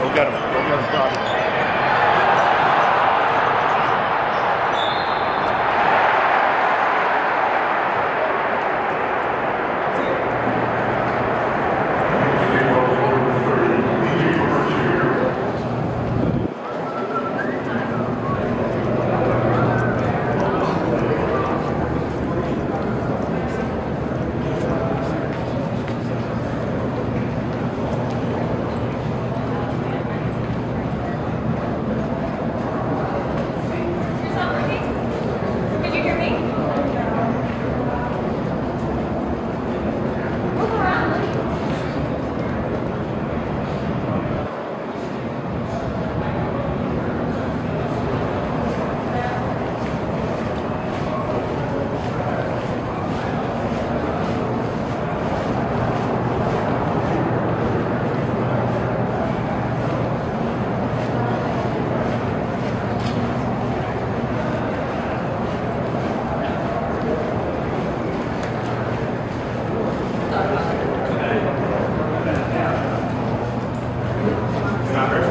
Go get him. Go get him, Congress.